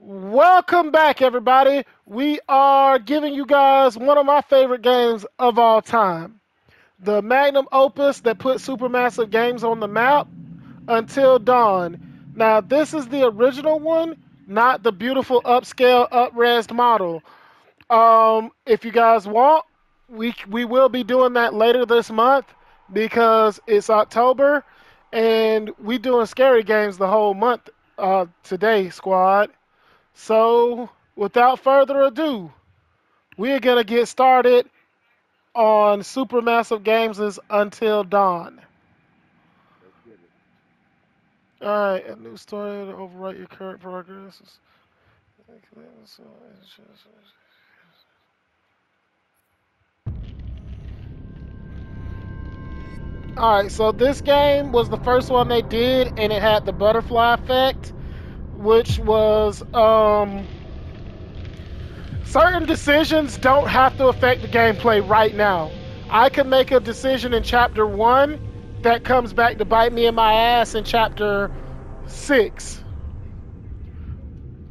Welcome back, everybody. We are giving you guys one of my favorite games of all time. The magnum opus that put Supermassive Games on the map, Until Dawn. Now, this is the original one, not the beautiful upscale, upresed model. Um, if you guys want, we we will be doing that later this month because it's October and we doing scary games the whole month uh, today, squad. So, without further ado, we're going to get started on Supermassive Games' Until Dawn. Alright, a new story to overwrite your current progress. Alright, so this game was the first one they did, and it had the butterfly effect, which was um, certain decisions don't have to affect the gameplay right now. I could make a decision in chapter one that comes back to bite me in my ass in chapter six.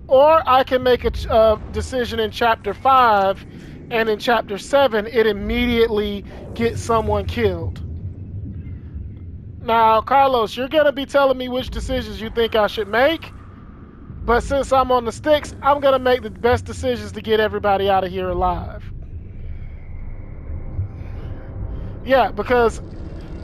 Or I can make a uh, decision in chapter five, and in chapter seven, it immediately gets someone killed. Now, Carlos, you're going to be telling me which decisions you think I should make. But since I'm on the sticks, I'm going to make the best decisions to get everybody out of here alive. Yeah, because,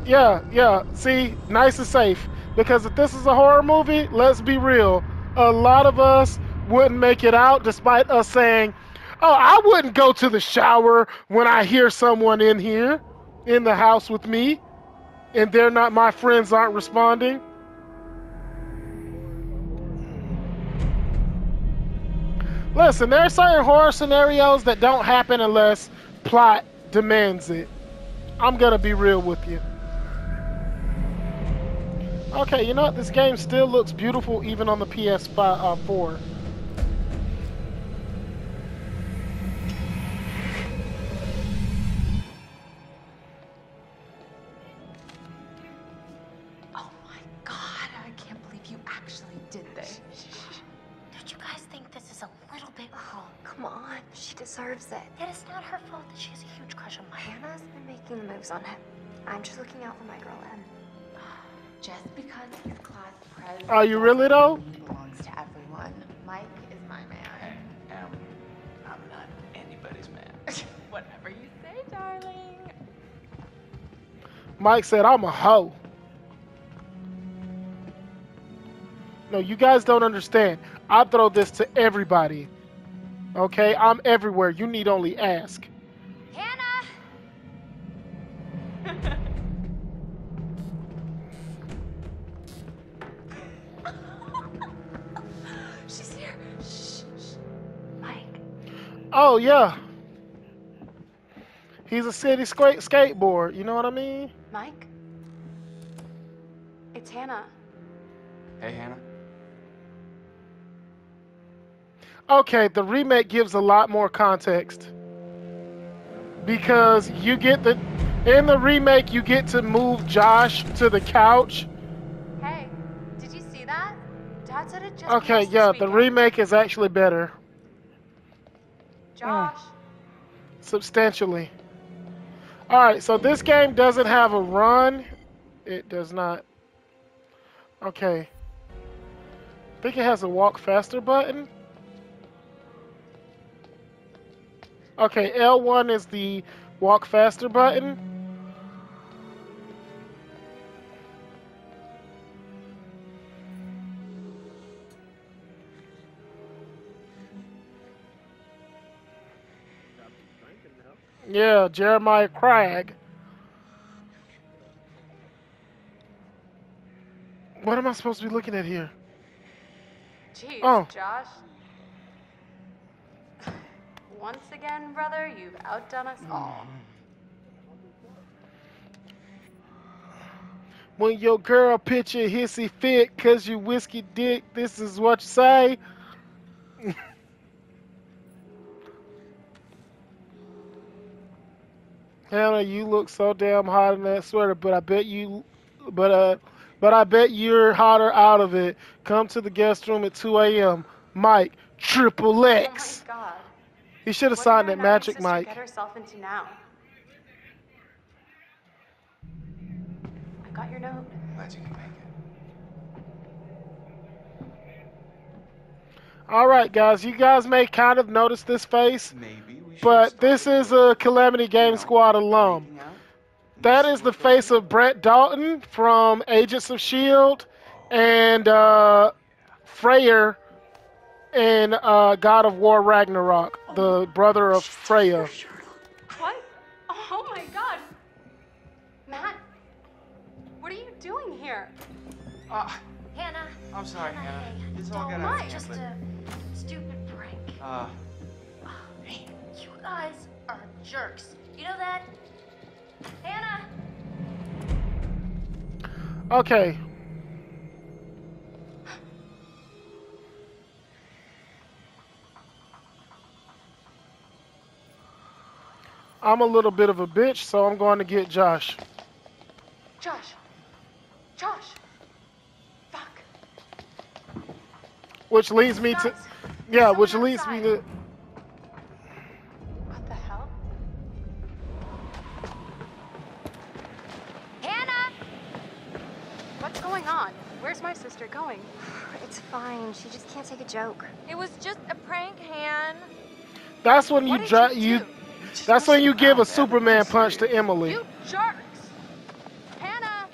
yeah, yeah, see, nice and safe. Because if this is a horror movie, let's be real, a lot of us wouldn't make it out despite us saying, oh, I wouldn't go to the shower when I hear someone in here, in the house with me and they're not my friends aren't responding? Listen there are certain horror scenarios that don't happen unless plot demands it. I'm gonna be real with you. Okay you know what? This game still looks beautiful even on the ps5 deserves it. It is not her fault that she has a huge crush on Mike. Hannah's been making the moves on him. I'm just looking out for my girl, Em. Just because he's class president are you really though belongs to everyone. Mike is my man. Am, I'm not anybody's man. Whatever you say, darling. mike said i'm a hoe no you guys don't understand i throw this to everybody okay i'm everywhere you need only ask Hannah! She's here. Shh, shh. Mike, Oh yeah. He's a city skate skateboard. You know what I mean? Mike? It's Hannah. Hey, Hannah. Okay, the remake gives a lot more context because you get the in the remake you get to move Josh to the couch. Hey, did you see that? Dad said it just Okay, yeah, the remake is actually better Josh, mm. substantially. All right, so this game doesn't have a run. It does not. Okay. I think it has a walk faster button. Okay, L1 is the walk faster button. Yeah, Jeremiah Cragg. What am I supposed to be looking at here? Jeez, Oh. Josh. Once again, brother, you've outdone us all. When your girl picture hissy fit cause you whiskey dick, this is what you say. Hannah, you look so damn hot in that sweater, but I bet you, but uh, but I bet you're hotter out of it. Come to the guest room at 2 a.m. Mike, triple Oh X. my god. He should have signed that Magic Mike. get herself into now? I got your note. Glad you can make it. All right, guys, you guys may kind of notice this face, Maybe but this is a Calamity Game you Squad alum. That is the face of Brett Dalton from Agents of S.H.I.E.L.D. And uh, Freyr in uh, God of War Ragnarok, the brother of Freya. What? Oh my god. Matt, what are you doing here? Ah, Hannah. I'm sorry, Hannah, Hannah. hey, It's all don't got out of mind, Just a stupid prank. Uh, You guys are jerks. You know that? Hannah. Okay. I'm a little bit of a bitch, so I'm going to get Josh. Josh. Josh. Fuck. Which leads me to. Yeah, which leads me to. What the hell? Hannah. What's going on? Where's my sister going? It's fine. She just can't take a joke. It was just a prank, Han. That's when you What did dri- you you. Do? That's when you give a. Superman punch to. Emily. You jerks! Hannah!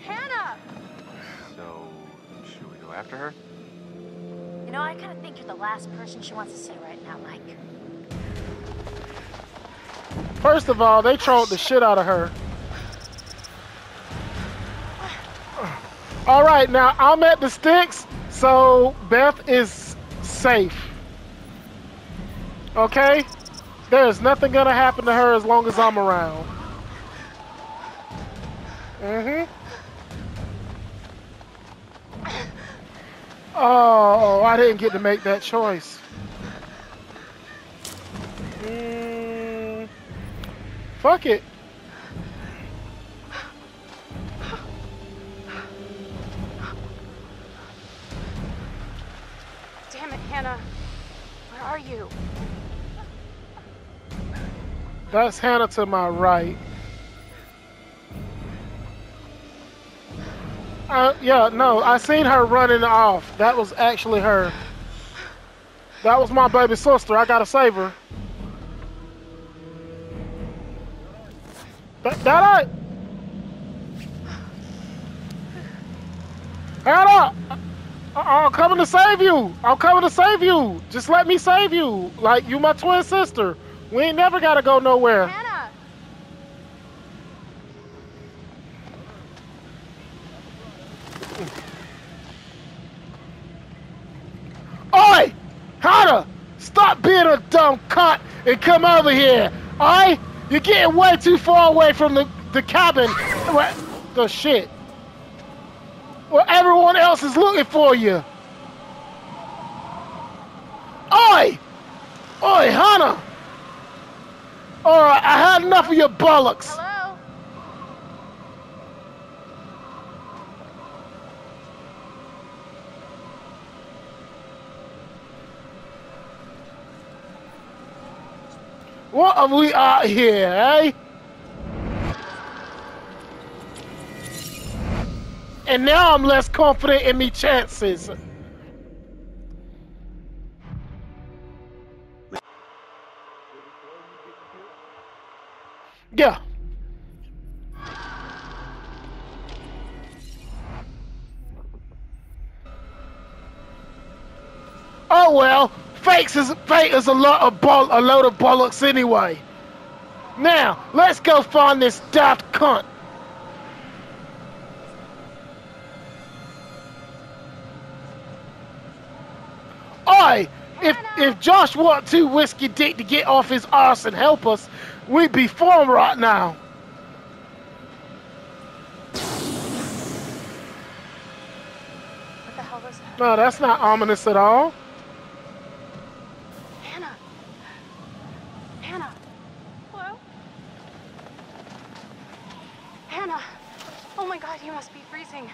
Hannah! so should we go after her? You know, I kind of think you're the last person she wants to see right now, Mike. First of all, they oh, trolled the shit out of her. All right, now I'm at the sticks, so Beth is safe. Okay? There's nothing gonna happen to her as long as I'm around. Mm-hmm. Oh, I didn't get to make that choice. Mm, fuck it. Damn it, Hannah. Where are you? That's Hannah to my right. Uh, yeah, no, I seen her running off. That was actually her. That was my baby sister. I gotta save her. That, that. Hannah! I'm coming to save you. I'm coming to save you. Just let me save you. Like you, my twin sister. We ain't never gotta go nowhere. Oi! Hannah! Stop being a dumb cunt and come over here. Oi! You're getting way too far away from the, the cabin. The shit. Well, everyone else is looking for you. Oi! Oi, Hannah! Alright, I had enough of your bollocks. Hello? What have we out here, eh? And now I'm less confident in me chances. Yeah. Oh well, fakes is fake is a lot of bol- a load of bollocks anyway. Now let's go find this daft cunt. Oi! If if Josh want to whiskey dick to get off his arse and help us, we'd be him right now. What the hell was that? No, that's not ominous at all. Hannah! Hannah! Hello? Hannah! Oh my god, You must be freezing.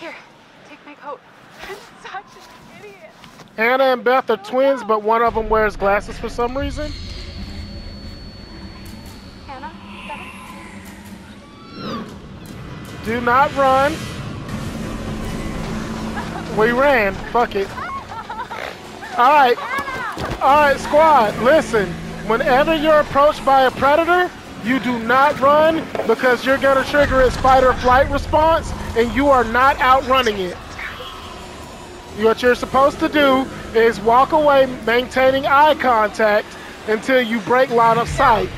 Here, take my coat. I'm such an idiot. Hannah and Beth are oh, twins, but one of them wears glasses for some reason. Do not run. We ran. Fuck it. Alright. Alright, squad. Listen. Whenever you're approached by a predator, you do not run because you're going to trigger its fight or flight response and you are not outrunning it. What you're supposed to do is walk away maintaining eye contact until you break line of sight.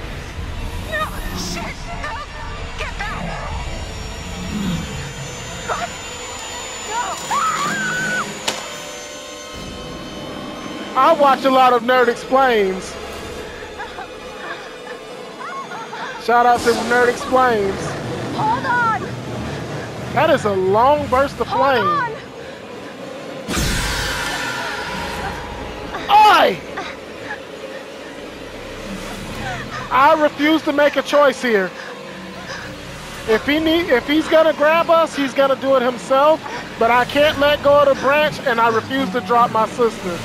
I watch a lot of Nerd Explains. Shout out to Nerd Explains. Hold on! That is a long burst of Hold flame. on! Oi! I refuse to make a choice here. If he need, if he's gonna grab us, he's gonna do it himself. But I can't let go of the branch, and I refuse to drop my sister.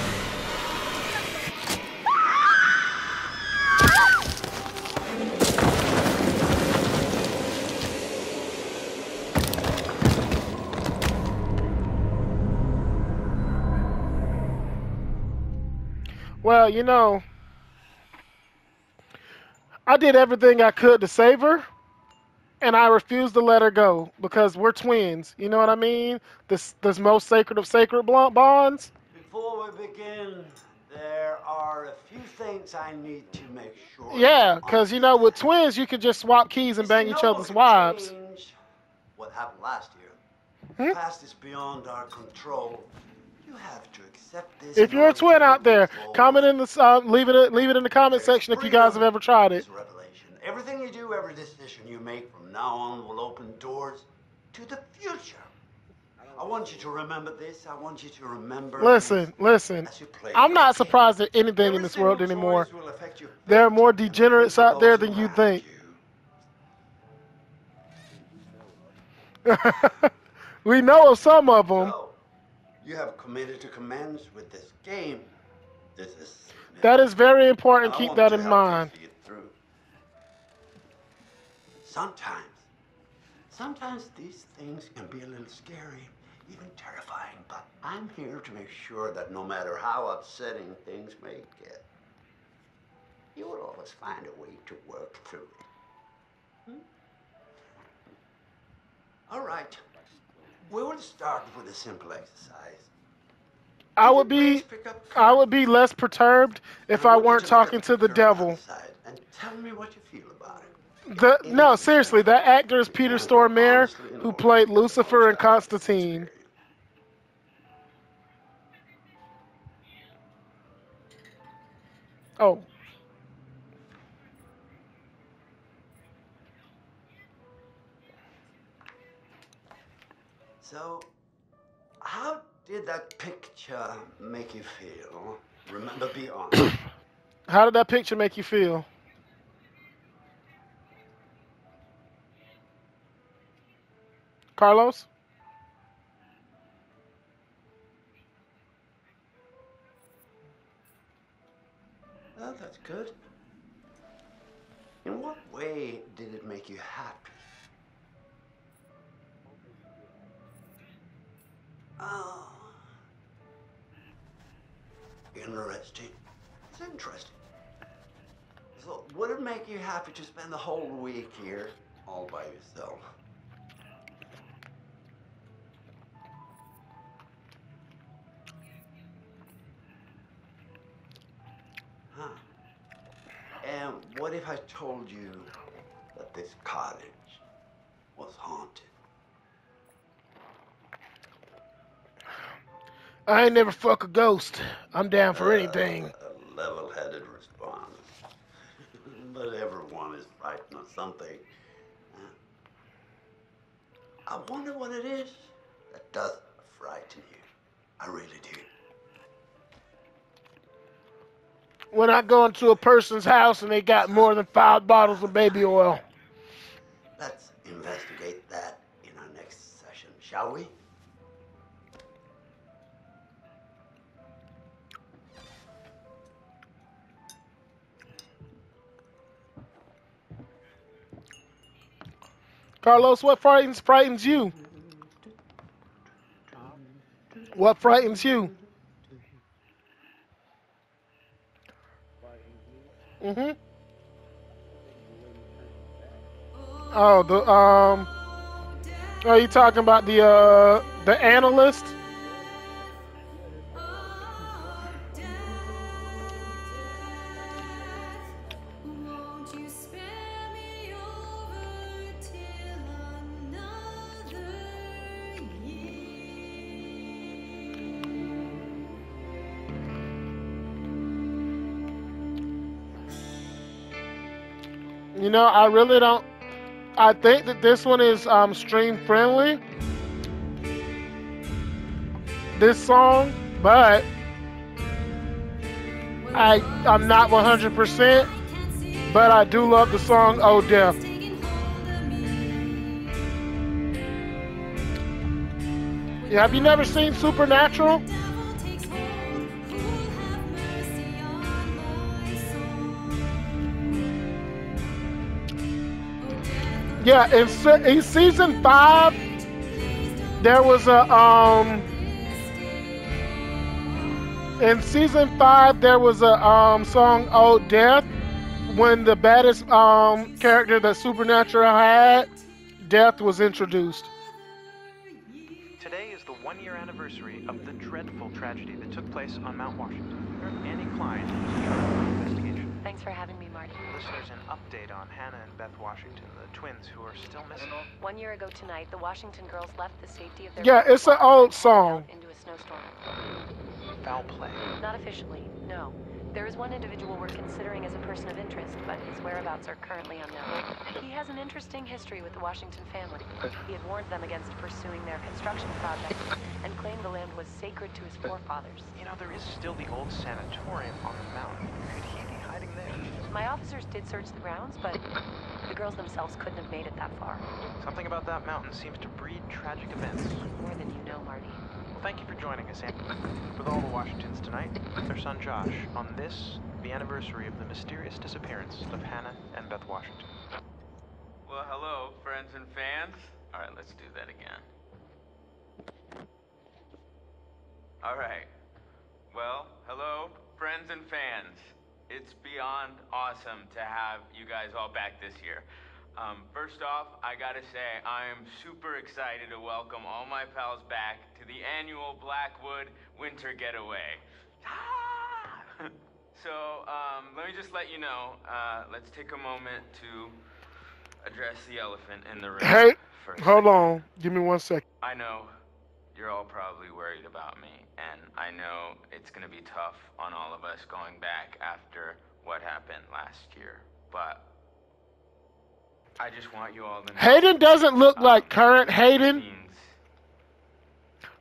Well, you know, I did everything I could to save her, and I refused to let her go because we're twins. You know what I mean? This this most sacred of sacred bonds. Before we begin, there are a few things I need to make sure. Yeah, because you know, with twins, you could just swap keys and bang each other's can wives. What happened last year? Hmm? The past is beyond our control. You have to accept this. If you're a twin out there, comment in the uh, leave it leave it in the comment section if you guys have ever tried it. revelation. Everything you do, every decision you make from now on will open doors to the future. I want you to remember this. I want you to remember. Listen, listen. as you play I'm not surprised at anything Every in this world anymore. choice will affect you There are more degenerates out there than you think. you. we know of some of them. So, you have committed to commence with this game. This is. That is very important. Keep that in mind. see it through. Sometimes, sometimes these things can be a little scary, even terrifying. But I'm here to make sure that no matter how upsetting things may get, you will always find a way to work through it. Hmm? All right. We will start with a simple exercise. I would be please pick up I would be less perturbed if I weren't talking to the devil. And tell me what you feel about it. The, no, seriously, that actor is Peter Stormare, who played Lucifer and Constantine. Oh, So, how did that picture make you feel? Remember, be honest. how did that picture make you feel? Carlos? well, that's good. In what way did it make you happy? Oh. Interesting. It's interesting. So, would it make you happy to spend the whole week here all by yourself? Huh. And what if I told you that this cottage was haunted? I ain't never fuck a ghost. I'm down for uh, anything. A level-headed response. but everyone is frightened of something. I wonder what it is that does frighten you. I really do. When I go into a person's house and they got more than five bottles of baby oil. Let's investigate that in our next session, shall we? Carlos, what frightens frightens you? What frightens you? Mhm. Oh, the um. Are you talking about the uh the analyst? Know, I really don't. I think that this one is um, stream friendly. This song, but I I'm not 100%. But I do love the song "Oh Death." Have you never seen Supernatural? Yeah, in, se- in season five, there was a um. In season five, there was a um song "Oh Death," when the baddest um character that Supernatural had, Death was introduced. Today is the one year anniversary of the dreadful tragedy that took place on Mount Washington. Annie Klein is charged investigation. Thanks for having me, Marty. Listeners, an update on Hannah and Beth Washington, the twins who are still missing. One year ago tonight, the Washington girls left the safety of their Yeah, it's an old song. Into a snowstorm. Foul play. Not officially, no. There is one individual we're considering as a person of interest, but his whereabouts are currently unknown. He has an interesting history with the Washington family. He had warned them against pursuing their construction project and claimed the land was sacred to his forefathers. You know, there is still the old sanatorium on the mountain. Could he be hiding there? My officers did search the grounds, but the girls themselves couldn't have made it that far. Something about that mountain seems to breed tragic events. More than you know, Marty. Well, thank you for joining us, Annie. With all the Washingtons tonight, their son Josh, on this, the anniversary of the mysterious disappearance of Hannah and Beth Washington. Well, hello, friends and fans. All right, let's do that again. All right. Well, hello, friends and fans. It's beyond awesome to have you guys all back this year. Um, first off, I gotta say, I am super excited to welcome all my pals back to the annual Blackwood Winter Getaway. Ah! so, um, let me just let you know, uh, let's take a moment to address the elephant in the room. Hey, hold on. Give me one second. I know you're all probably worried about me, and I know it's gonna be tough on all of us going back after what happened last year, but I just want you all to know. Hayden doesn't look um, like current Hayden.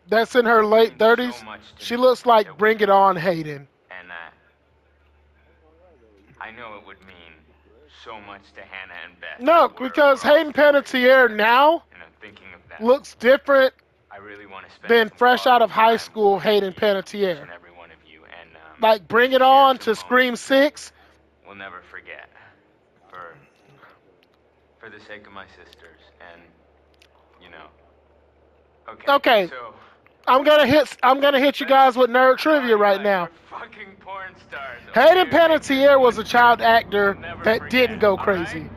That's in her late 30s. She looks like Bring It On Hayden. and that I know it would mean so much to Hannah and Beth. No, because Hayden Panettiere now thinking of that. looks different I really want to spend some fresh out of high school Hayden Panettiere. every one of you, and um, Like Bring It On to Scream moments 6. We'll never forget. For for the sake of my sisters, and you know. Okay. Okay. So I'm gonna hit I'm gonna hit you guys with nerd trivia right now. Fucking porn stars. Hayden? Panettiere was a child actor that didn't go crazy.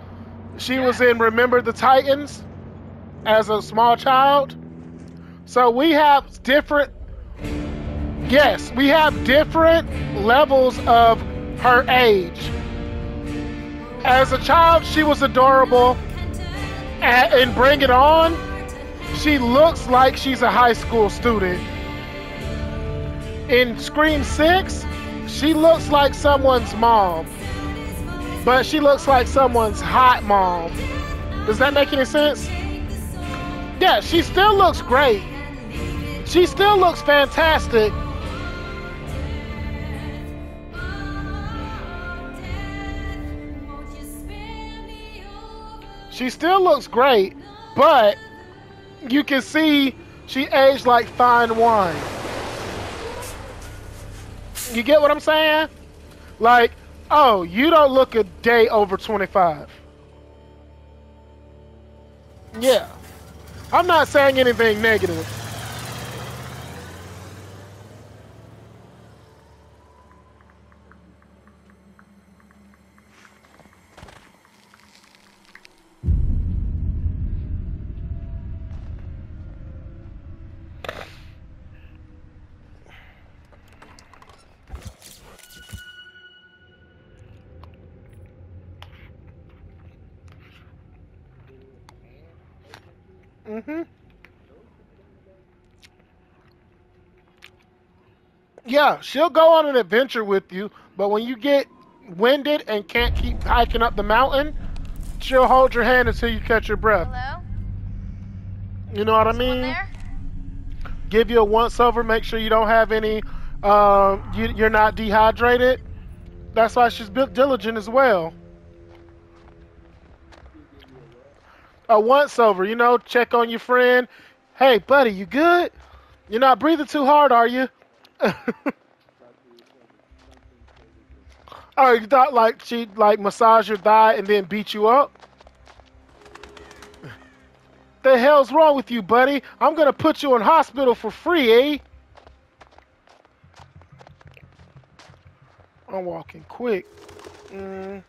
She was in Remember the Titans as a small child. So we have different Yes, we have different levels of her age. As a child, she was adorable. And Bring It On, she looks like she's a high school student. In Scream 6, she looks like someone's mom. But she looks like someone's hot mom. Does that make any sense? Yeah, she still looks great. She still looks fantastic. She still looks great, but you can see She aged like fine wine. You get what I'm saying? Like, oh, you don't look a day over 25. Yeah. I'm not saying anything negative. Mm-hmm. Yeah, she'll go on an adventure with you, but when you get winded and can't keep hiking up the mountain, she'll hold your hand until you catch your breath. Hello? You know what I mean? Give you a once over, make sure you don't have any, um, you, you're not dehydrated. That's why she's built diligent as well. A once over, you know, check on your friend. Hey, buddy, you good? You're not breathing too hard, are you? oh, you thought like she'd like massage your thigh and then beat you up? The hell's wrong with you, buddy? I'm gonna put you in hospital for free, eh? I'm walking quick. Mm.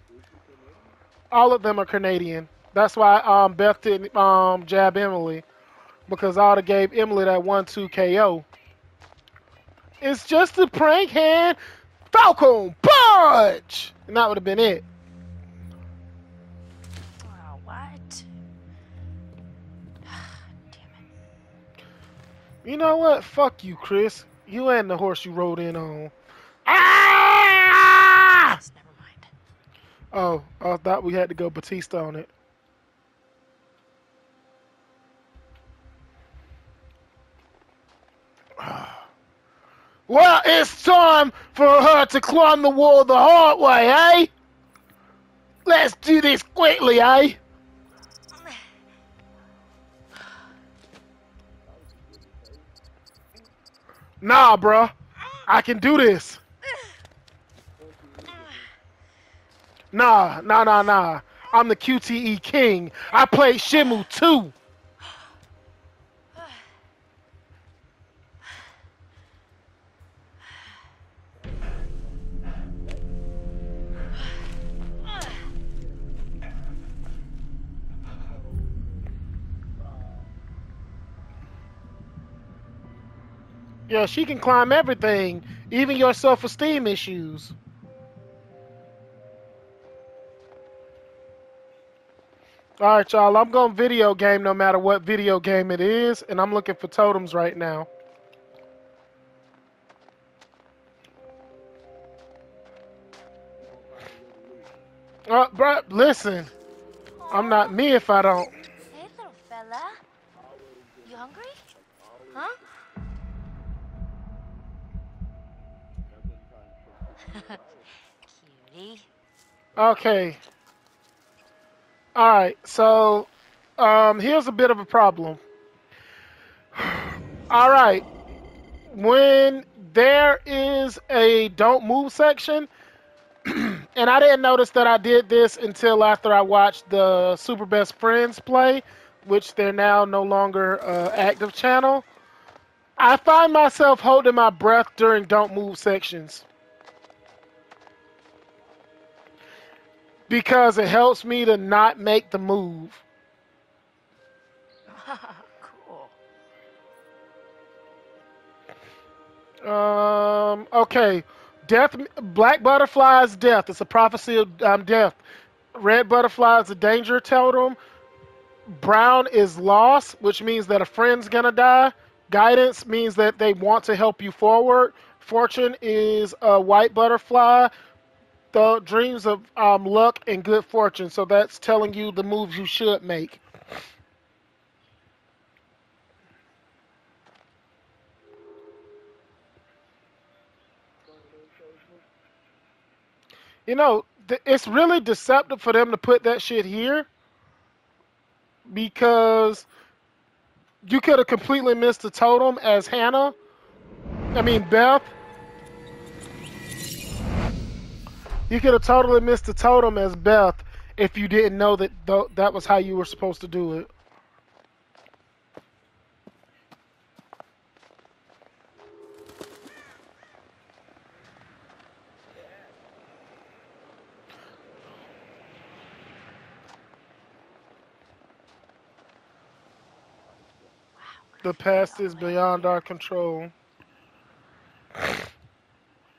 All of them are Canadian. That's why um, Beth didn't um, jab Emily because I would have gave Emily that one two KO. It's just a prank hand, Falcon punch, and that would have been it. Oh, what? Damn it. You know what? Fuck you, Chris. You and the horse you rode in on. Ah! Never mind. Oh, I thought we had to go Batista on it. Well, it's time for her to climb the wall the hard way, eh? Let's do this quickly, eh? Nah, bruh. I can do this. Nah, nah, nah, nah. I'm the QTE king. I play Shenmue too. Yeah, she can climb everything, even your self-esteem issues. All right, y'all. I'm going video game no matter what video game it is, and I'm looking for totems right now. Uh, bro, listen. I'm not me if I don't. Hey, little fella. You hungry? Huh? Cutie. Okay. All right. So, um, here's a bit of a problem. All right. When there is a don't move section, and I didn't notice that I did this until after I watched the Super Best Friends play, which they're now no longer uh, active channel. I find myself holding my breath during don't move sections. Because it helps me to not make the move. cool. Um. Okay. Death. Black butterfly is death. It's a prophecy of um, death. Red butterfly is a danger totem. Brown is loss, which means that a friend's gonna die. Guidance means that they want to help you forward. Fortune is a white butterfly, the dreams of um, luck and good fortune. So that's telling you the moves you should make. You know, it's really deceptive for them to put that shit here because you could have completely missed the totem as Hannah. I mean Beth. You could have totally missed the totem as Beth if you didn't know that th- that was how you were supposed to do it. The past is beyond our control.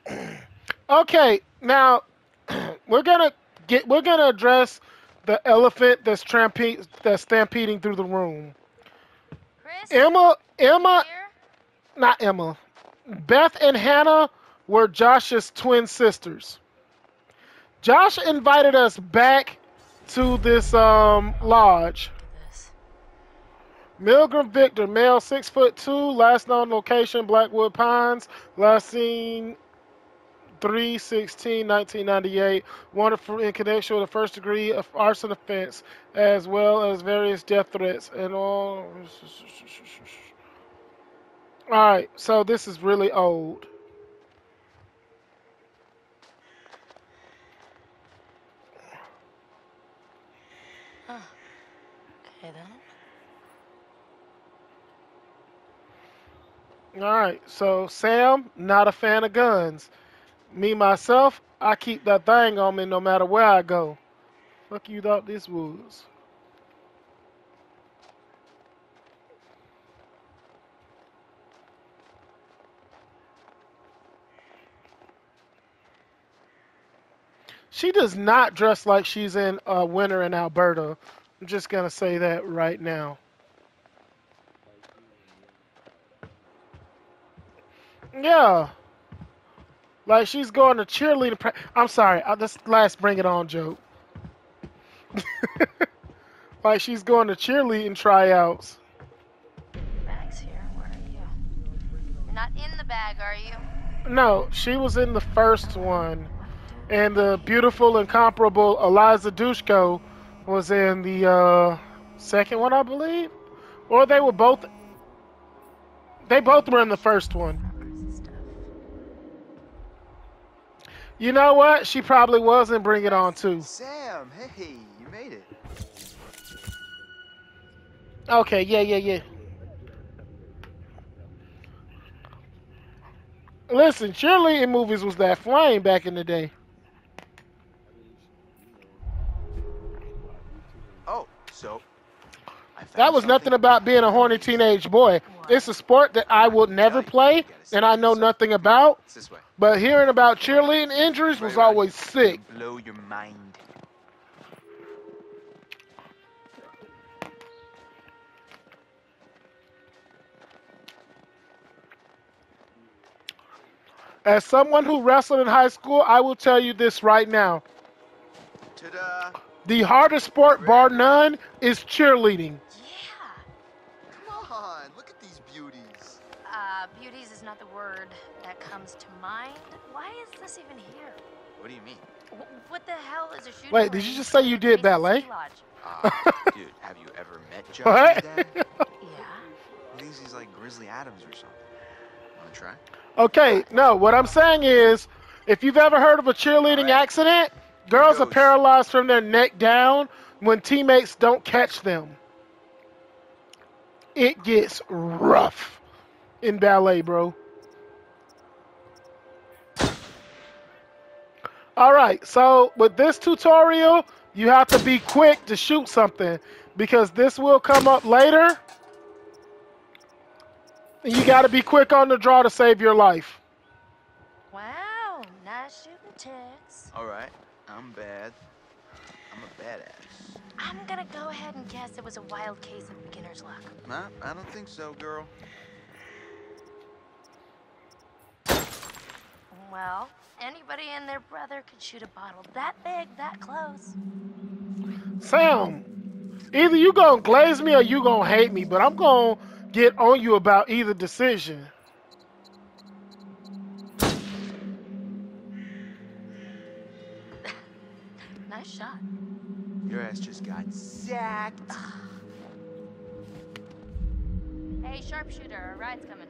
okay, now we're gonna get we're gonna address the elephant that's trampe- that's stampeding through the room. Chris? Emma, Emma, Here? not Emma. Beth and Hannah were Josh's twin sisters. Josh invited us back to this um lodge. Milgram Victor, male, six foot two, last known location Blackwood Pines, last seen 3 16 1998. Wanted for in connection with a first degree of arson offense, as well as various death threats and all. All right, so this is really old. Okay then. All right, so Sam, not a fan of guns. Me myself, I keep that thing on me no matter where I go. Fuck you thought this was? She does not dress like she's in uh, winter in Alberta. I'm just gonna say that right now. Yeah. Like she's going to cheerleading. Pra- I'm sorry, I, this last bring it on joke. like she's going to cheerleading tryouts. Bag's here. Where are you? You're not in the bag, are you? No, she was in the first one, and the beautiful, and incomparable Eliza Dushku was in the uh, second one, I believe. Or they were both. They both were in the first one. You know what? She probably wasn't. Bring It On too. Sam, hey, you made it. Okay, yeah, yeah, yeah. Listen, cheerleading movies was that flame back in the day. Oh, so That was nothing about being a horny teenage boy. It's a sport that I would never play and I know nothing about, It's this way. But hearing about cheerleading injuries was Right, right. always sick. Blow your mind. As someone who wrestled in high school, I will tell you this right now. Ta-da! The hardest sport, bar none, is cheerleading. Yeah. Come on, look at these beauties. Uh, beauties is not the word that comes to mind. Why is this even here? What do you mean? Wh- What the hell is a shooting Wait, did you just say you did ballet? Lodge? Uh, dude, have you ever met Josh's What? Yeah. He thinks he's like Grizzly Adams or something. Wanna try? Okay, no, what I'm saying is, if you've ever heard of a cheerleading Alright. accident, girls are paralyzed from their neck down when teammates don't catch them. It gets rough in ballet, bro. Alright, so with this tutorial, you have to be quick to shoot something because this will come up later. And you got to be quick on the draw to save your life. Wow, nice shooting tits. Alright, I'm bad. I'm a badass. I'm gonna go ahead and guess it was a wild case of beginner's luck. Nah, I don't think so, girl. Well, anybody and their brother could shoot a bottle that big, that close. Sam, either you gonna glaze me or you gonna hate me, but I'm gonna get on you about either decision. Nice shot. Your ass just got sacked. Hey, sharpshooter. Our ride's coming.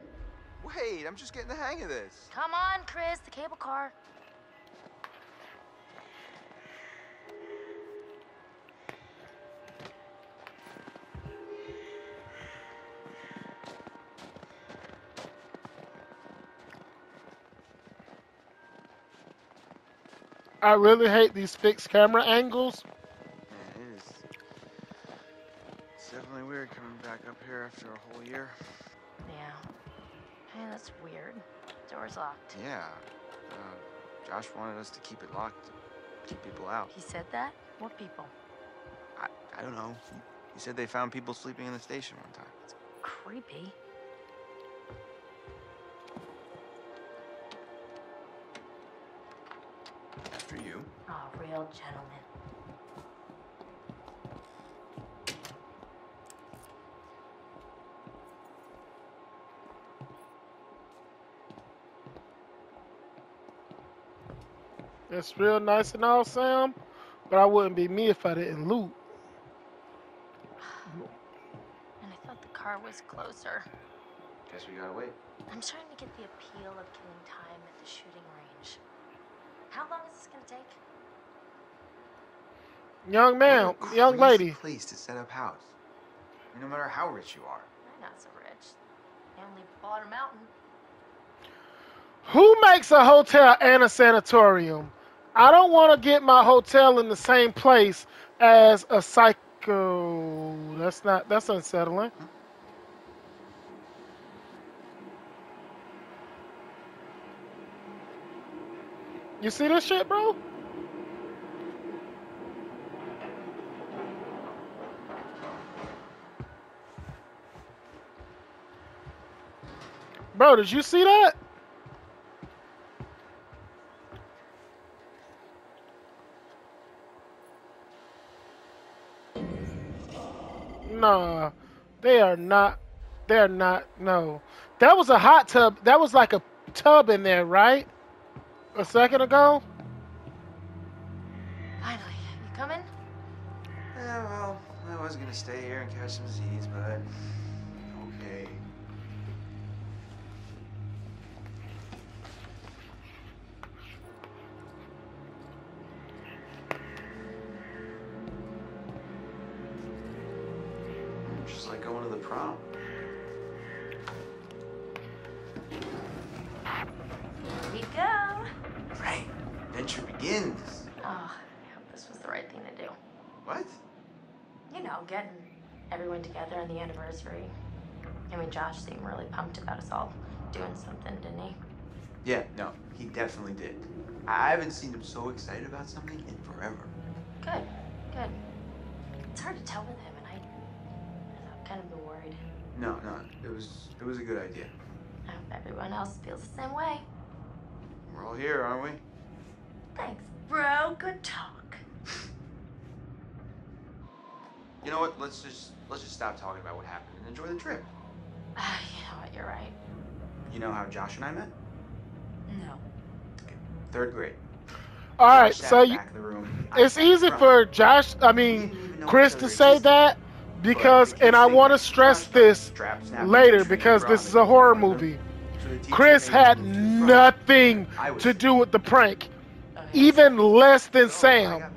Wait, I'm just getting the hang of this. Come on, Chris. The cable car. I really hate these fixed camera angles. Yeah, it is. It's definitely weird coming back up here after a whole year. Yeah. Hey, that's weird. Door's locked. Yeah. Uh, Josh wanted us to keep it locked, to keep people out. He said that? What people? I, I don't know. He, he said they found people sleeping in the station one time. It's Creepy. After you. Oh, real gentleman. It's real nice and all, Sam, but I wouldn't be me if I didn't loot. And I thought the car was closer. Guess we gotta wait. I'm trying to get the appeal of killing time at the shooting range. How long is this gonna take? Young man, What a young lady. Please to set up house. I no matter how rich you are. I'm not so rich. Family bought a mountain. Who makes a hotel and a sanatorium? I don't want to get my hotel in the same place as a psycho. That's not. That's unsettling. You see this shit, bro? Bro, did you see that? Nah, they are not. They are not. No, that was a hot tub. That was like a tub in there, right? A second ago. Finally, you coming? Yeah, well, I was gonna stay here and catch some Z's, but okay. Know, getting everyone together on the anniversary. I mean, Josh seemed really pumped about us all doing something, didn't he? Yeah, no, he definitely did. I haven't seen him so excited about something in forever. Good, good. It's hard to tell with him, and I, I've kind of been worried. No, no, it was it was a good idea. I hope everyone else feels the same way. We're all here, aren't we? Thanks, bro. Good talk. You know what? Let's just let's just stop talking about what happened and enjoy the trip. Ah, you know what? You're right. You know how Josh and I met? No. Third grade. All right, Josh sat so you, the room. It's easy front. for Josh. I mean, didn't even know Chris to say that because, and I want to stress Josh this later because this is a horror in front of movie. her. So the teacher Chris had him move to the front. nothing to do with the prank, Oh, even less than Sam.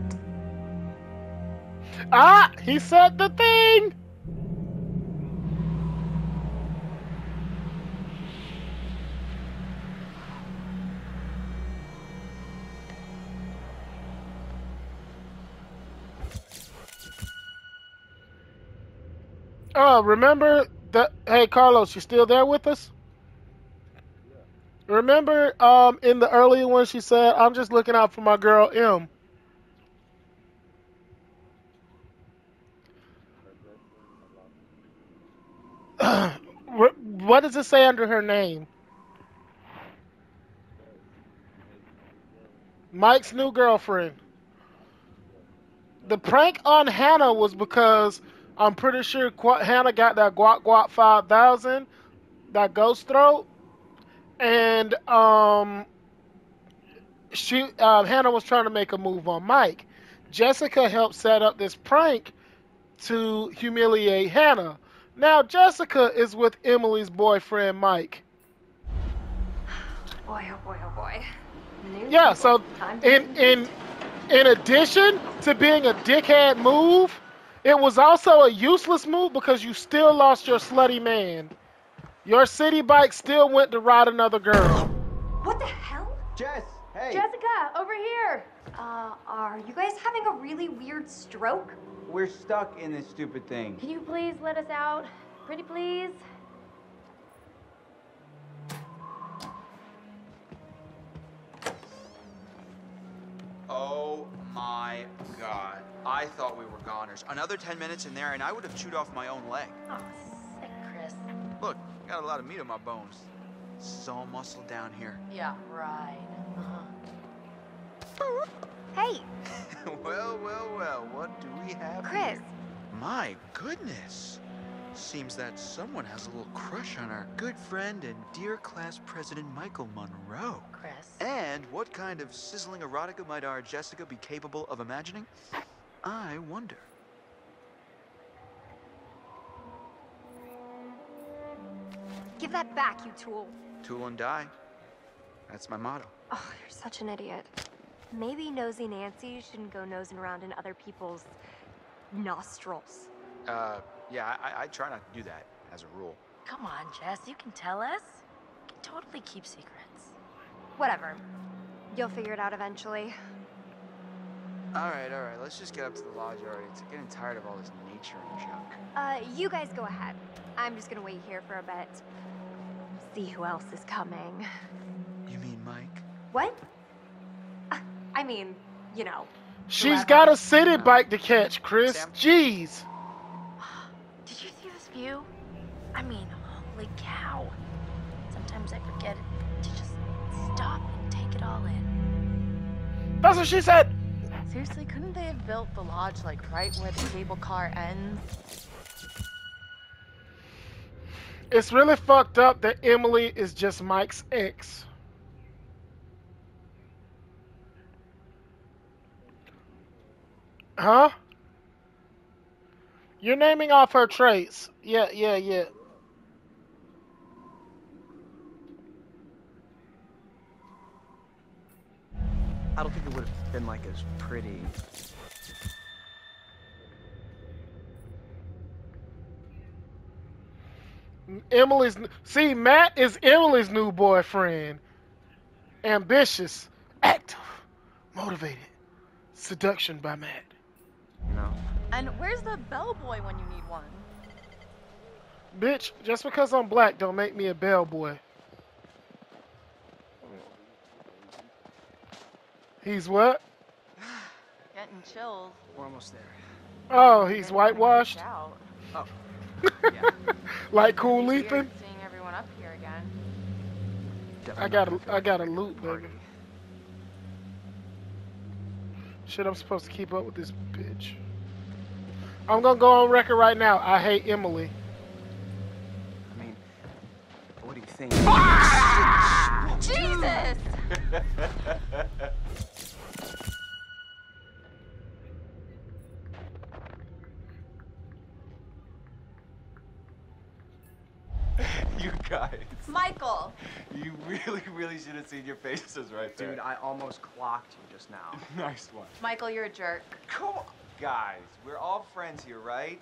Ah, he said the thing. Oh, remember that? Hey, Carlos, you still there with us? Remember, um, in the earlier one, she said, "I'm just looking out for my girl M." What does it say under her name? Mike's new girlfriend. The prank on Hannah was because I'm pretty sure Hannah got that Guap Guap 5000, that ghost throat, and um, she uh, Hannah was trying to make a move on Mike. Jessica helped set up this prank to humiliate Hannah. Now Jessica is with Emily's boyfriend Mike. Boy, oh boy, oh boy. New Yeah, people. so in in in addition to being a dickhead move, it was also a useless move because you still lost your slutty man. Your city bike still went to ride another girl. What the hell? Jess, hey. Jessica, over here. Uh, are you guys having a really weird stroke? We're stuck in this stupid thing. Can you please let us out? Pretty please? Oh my god. I thought we were goners. Another 10 minutes in there and I would have chewed off my own leg. Oh, sick, Chris. Look, got a lot of meat on my bones. This is all muscle down here. Yeah, right. Uh-huh. Hey, well, well, well, what do we have Chris. here? My goodness. Seems that someone has a little crush on our good friend and dear class president Michael Munroe. Chris. And what kind of sizzling erotica might our Jessica be capable of imagining? I wonder. Give that back, you tool. Tool and die. That's my motto. Oh, you're such an idiot. Maybe nosy Nancy shouldn't go nosing around in other people's nostrils. Uh, yeah, I, I try not to do that as a rule. Come on, Jess. You can tell us. You can totally keep secrets. Whatever. You'll figure it out eventually. All right, all right. Let's just get up to the lodge already. It's getting tired of all this nature and junk. Uh, you guys go ahead. I'm just gonna wait here for a bit. See who else is coming. You mean Mike? What? I mean, you know. She's whoever. got a city oh. bike to catch, Chris. Sam? Jeez. Did you see this view? I mean, holy cow. Sometimes I forget to just stop and take it all in. That's what she said. Seriously, couldn't they have built the lodge like right where the cable car ends? It's really fucked up that Emily is just Mike's ex. Huh? You're naming off her traits. Yeah, yeah, yeah. I don't think it would have been like as pretty. Emily's see Matt is Emily's new boyfriend. Ambitious, active, motivated. Seduction by Matt. You know. And where's the bellboy when you need one? Bitch, just because I'm black don't make me a bellboy. He's what? Getting chills. We're almost there. Oh, he's whitewashed. Out. Oh. like cool leaping? Seeing everyone up here again. I got a, I got a loot, baby. Shit, I'm supposed to keep up with this bitch. I'm gonna go on record right now. I hate Emily. I mean, what do you think? Ah! Jesus! You guys, Michael! You really, really should have seen your faces right there. Dude, I almost clocked you just now. nice one. Michael, you're a jerk. Come on. Guys, we're all friends here, right?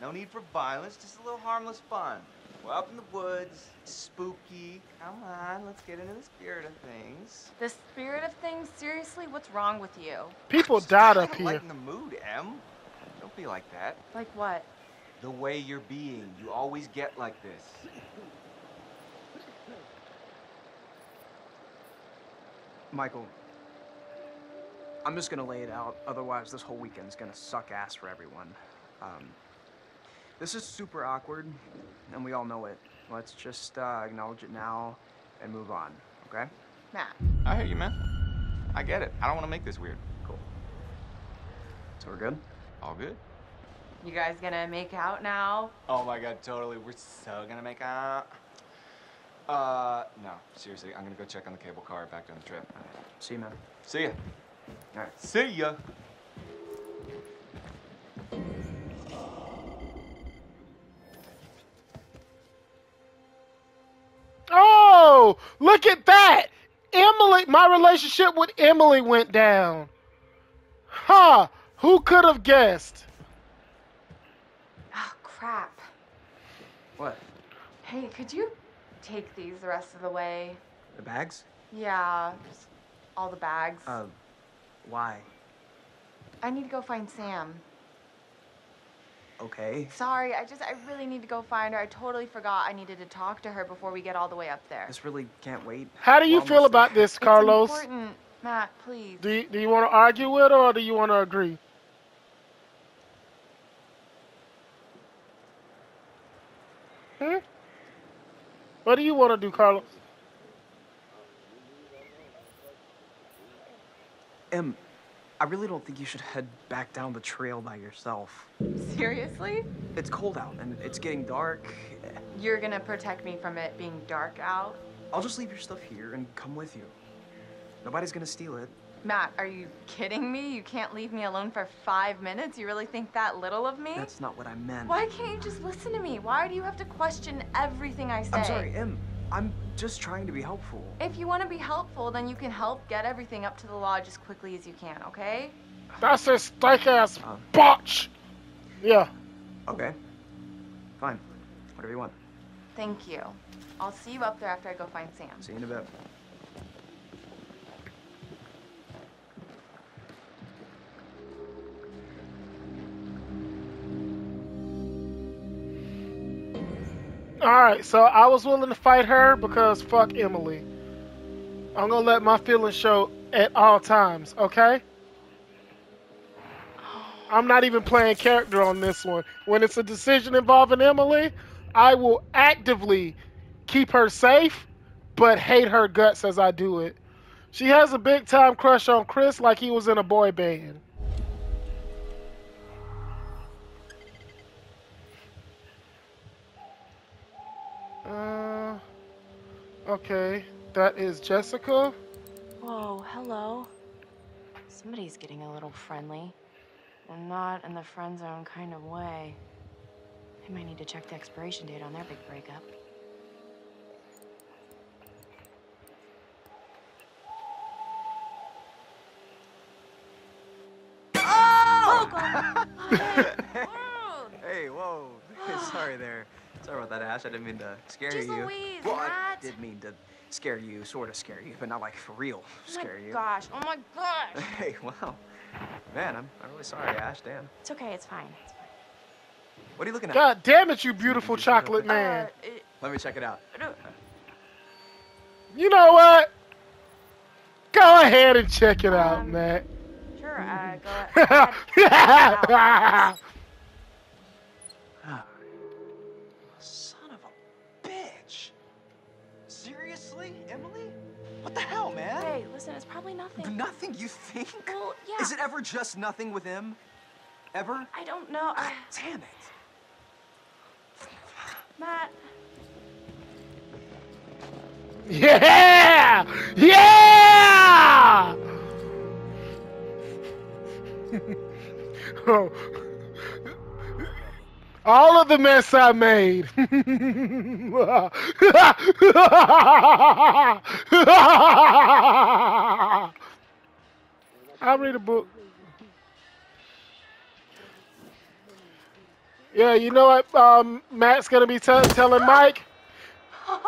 No need for violence, just a little harmless fun. We're up in the woods, spooky. Come on, let's get into the spirit of things. The spirit of things? Seriously, what's wrong with you? People died Try up to here. lighten the mood, Em. Don't be like that. Like what? The way you're being, you always get like this. Michael, I'm just gonna lay it out. Otherwise, this whole weekend's gonna suck ass for everyone. Um, This is super awkward, and we all know it. Let's just uh, acknowledge it now and move on, okay? Matt. I hear you, man. I get it. I don't want to make this weird. Cool. So we're good? All good? You guys gonna make out now? Oh my god, totally. We're so gonna make out. Uh, no, seriously, I'm gonna go check on the cable car back down the trip. See you, man. See ya. All right. See ya. Oh, look at that! Emily, my relationship with Emily went down. Huh? Who could have guessed? Oh, crap. What? Hey, could you take these the rest of the way? The bags? Yeah, just all the bags. Uh, why? I need to go find Sam. Okay. Sorry, I just, I really need to go find her. I totally forgot I needed to talk to her before we get all the way up there. This really can't wait. How do you We're feel almost about there. this, Carlos? It's important. Matt, please. Do you, do you want to argue with her or do you want to agree? Hmm? What do you want to do, Carlos? Em, I really don't think you should head back down the trail by yourself. Seriously? It's cold out and it's getting dark. You're gonna protect me from it being dark out? I'll just leave your stuff here and come with you. Nobody's gonna steal it. Matt, are you kidding me? You can't leave me alone for five minutes? You really think that little of me? That's not what I meant. Why can't you just listen to me? Why do you have to question everything I say? I'm sorry, Em. I'm just trying to be helpful. If you want to be helpful, then you can help get everything up to the lodge as quickly as you can, okay? That's a steak ass Um, botch. Yeah. Okay. Fine. Whatever you want. Thank you. I'll see you up there after I go find Sam. See you in a bit. All right, so I was willing to fight her because fuck Emily. I'm gonna let my feelings show at all times, okay? I'm not even playing character on this one. When it's a decision involving Emily, I will actively keep her safe, but hate her guts as I do it. She has a big time crush on Chris like he was in a boy band. Uh, okay, that is Jessica. Whoa, hello. Somebody's getting a little friendly. And not in the friend zone kind of way. They might need to check the expiration date on their big breakup. Oh! hey, whoa. Sorry there. Sorry about that, Ash. I didn't mean to scare Jeez you. Louise, well, I did mean to scare you, sort of scare you, but not like for real scare you. Oh my gosh, oh my gosh. Hey, wow. Man, I'm, I'm really sorry, Ash. Damn. It's okay, it's fine. It's fine. What are you looking at? God damn it, you beautiful chocolate man. Let me check it out. You know what? Go ahead and check it out, Matt. Sure, uh, go ahead. the hell, man? Hey, listen, it's probably nothing. Nothing, you think? Well, yeah. Is it ever just nothing with him? Ever? I don't know. I... Damn it. Matt. Yeah! Yeah! oh. All of the mess I made. I'll read a book. Yeah, you know what? Um, Matt's gonna be tell telling Mike,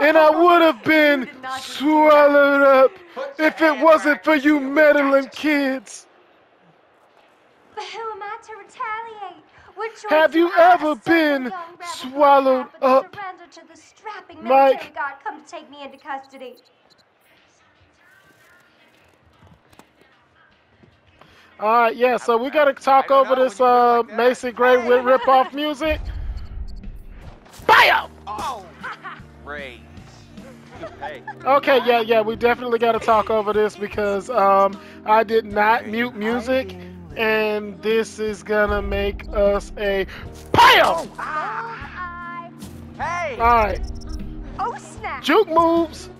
and I would have been swallowed up if it wasn't for you meddling kids. But who am I to retaliate? Have you ever been swallowed up? Mike. Come take me into custody. All right, yeah, so we got to talk over this uh, like Mason Gray with rip-off music. Fire! Oh, great. Okay, yeah, yeah, we definitely got to talk over this because um, I did not mute music and this is gonna make us a PAM! Hey! All right, Oh snap! juke moves.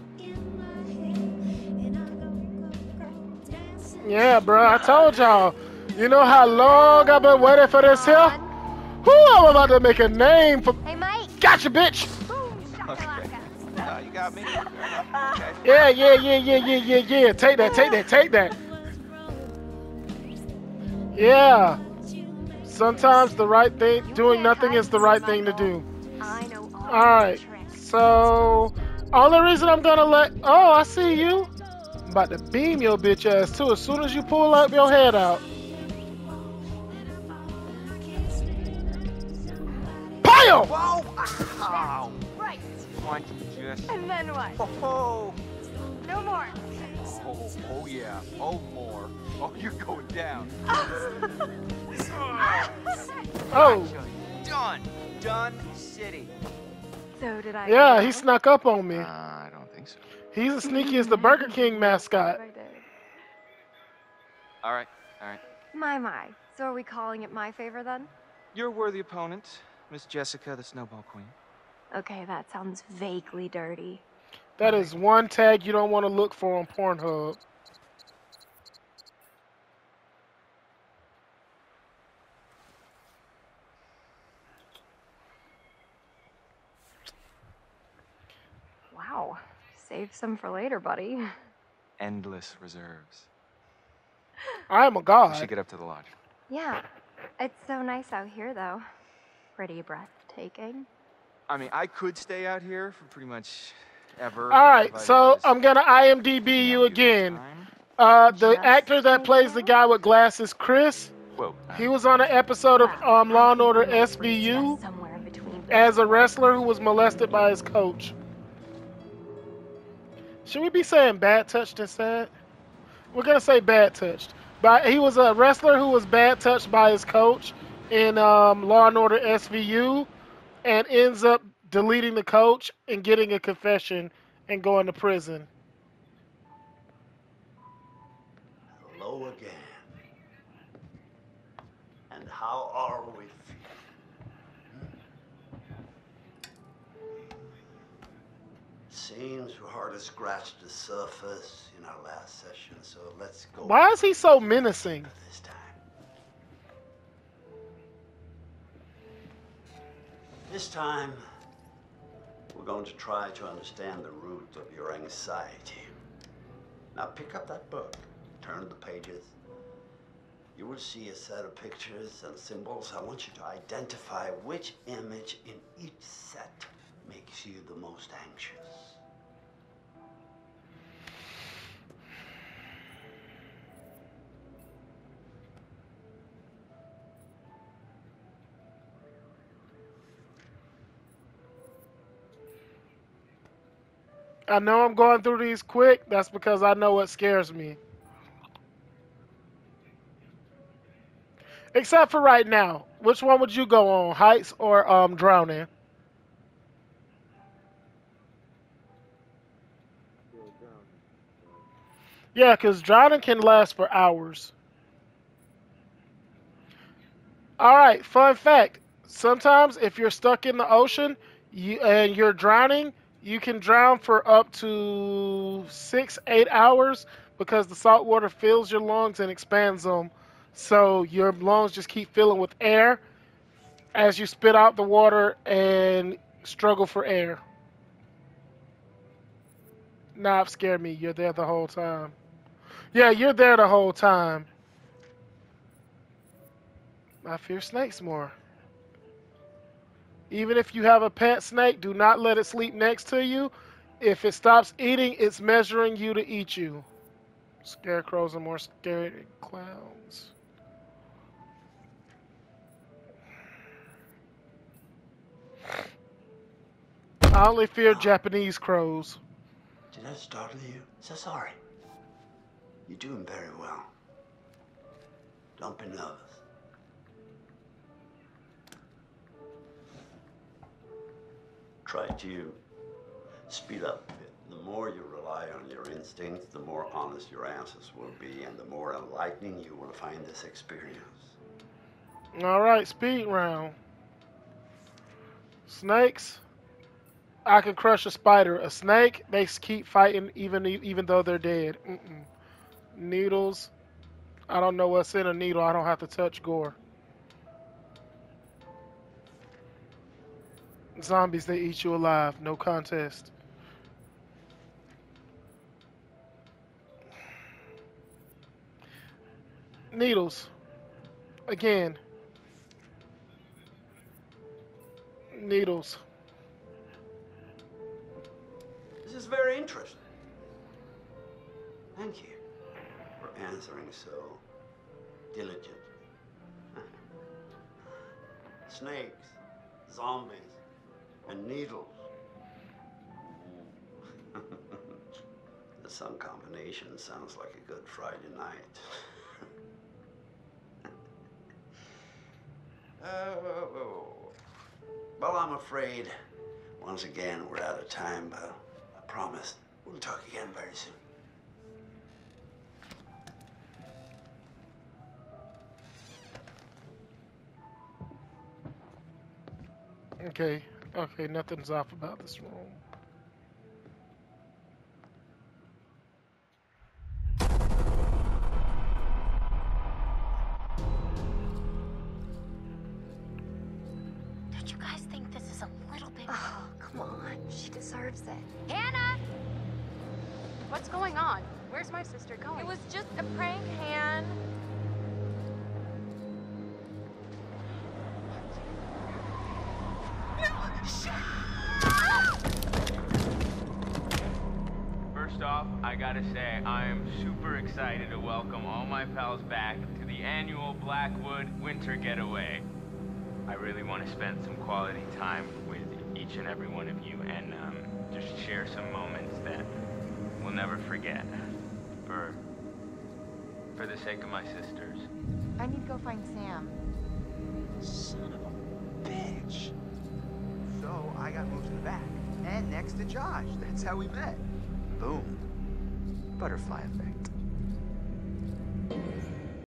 Yeah, bro, I told y'all. You know how long I've been waiting for this here? Who I'm about to make a name for. Hey, Mike. Gotcha, bitch. Okay. No, you got me. Okay. Yeah, yeah, yeah, yeah, yeah, yeah, yeah. Take that, take that, take that. Yeah. Sometimes the right thing, doing nothing is the right thing to do. I know all All right. So, only reason I'm gonna let. Oh, I see you. I'm about to beam your bitch ass too. As soon as you pull up your head out. Pile! Whoa! Ow! Right. Why just... And then what? Oh, No more. oh, oh yeah. Oh, more. Oh, you're going down. Oh, Done. Done city. So did I. yeah, he snuck up on me. Uh, I don't think so. He's as sneaky as the Burger King mascot. All right, all right. My, my. So are we calling it my favor then? You're a worthy opponent, Miss Jessica, the Snowball Queen. Okay, that sounds vaguely dirty. That is one tag you don't want to look for on Pornhub. Wow. Save some for later, buddy. Endless reserves. I am a We should get up to the lodge. Yeah. It's so nice out here, though. Pretty breathtaking. I mean, I could stay out here for pretty much ever. All right, so I'm gonna IMDb you again. Uh, the Just actor that plays the guy with glasses, Chris, Whoa. he was on an episode of um, Law and Order SVU Somewhere in between. as a wrestler who was molested by his coach. Should we be saying bad touched instead? We're gonna say bad touched. But he was a wrestler who was bad touched by his coach in um, Law and Order SVU, and ends up deleting the coach and getting a confession and going to prison. Hello again. Seems we hardly scratched the surface in our last session, so let's go. Why is he so menacing? this time? This time, we're going to try to understand the root of your anxiety. Now pick up that book, turn the pages. You will see a set of pictures and symbols. I want you to identify which image in each set makes you the most anxious. I know I'm going through these quick. That's because I know what scares me. Except for right now. Which one would you go on? Heights or um drowning? Yeah, because drowning can last for hours. Alright, fun fact. Sometimes if you're stuck in the ocean you, and you're drowning, you can drown for up to six, eight hours because the salt water fills your lungs and expands them. So your lungs just keep filling with air as you spit out the water and struggle for air. Nah, scared me. You're there the whole time. Yeah, you're there the whole time. I fear snakes more. Even if you have a pet snake, do not let it sleep next to you. If it stops eating, it's measuring you to eat you. Scarecrows are more scary than clowns. I only fear Japanese crows. Did I startle you? So sorry. You're doing very well. Don't be nervous. Try to speed up. The more you rely on your instincts, the more honest your answers will be, and the more enlightening you will find this experience. All right, speed round. Snakes. I can crush a spider. A snake, they keep fighting even even though they're dead. Mm-mm. Needles. I don't know what's in a needle. I don't have to touch gore. Zombies, they eat you alive. No contest. Needles. Again. Needles. This is very interesting. Thank you for answering so diligently. Snakes, zombies, and needles. the some combination sounds like a good Friday night. Oh, well, I'm afraid once again we're out of time, but I promise we'll talk again very soon. Okay, okay, nothing's off about this room. Want to spend some quality time with each and every one of you and um, just share some moments that we'll never forget. For, for the sake of my sisters. I need to go find Sam. Son of a bitch. So I got moved to the back and next to Josh. That's how we met. Boom. Butterfly effect.